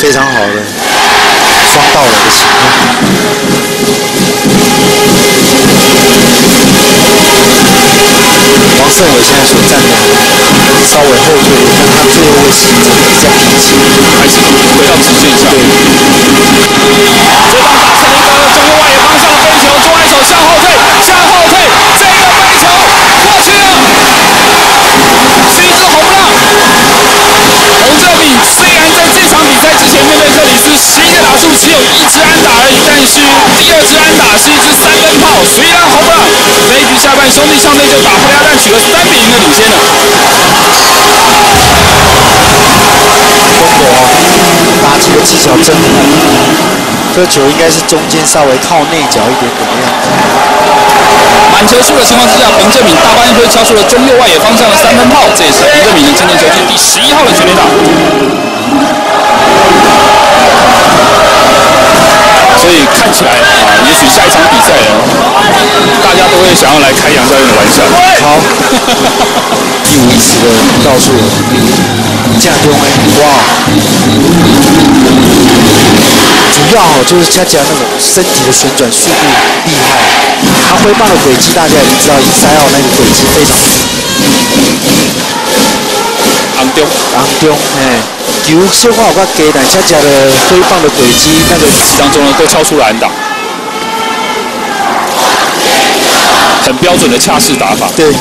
非常好的双到垒的情况。王胜伟现在所站的稍微后退，但他最后会吸着比较平静，虽然红了。这一局下半，兄弟上队就打破鸭蛋，取了三比零的领先了。中国打击的技巧真好，这球应该是中间稍微靠内角一点点的样子。满球数的情况之下，彭正敏大半一挥敲出了中右外野方向的三分炮，这也是彭正敏的今年球季第十一号的全垒打。所以看起来啊，也许下一场比赛会想要来开杨教练的玩笑。好，一五一十的告诉我，这样丢哎，哇！主要哦就是恰恰那种身体的旋转速度厉害，他挥棒的轨迹大家也知道，一三号那个轨迹非常昂丢，昂丢，哎。球说话有较低，但恰恰的挥棒的轨迹，那个当中呢都超出了安很标准的恰式打法。对。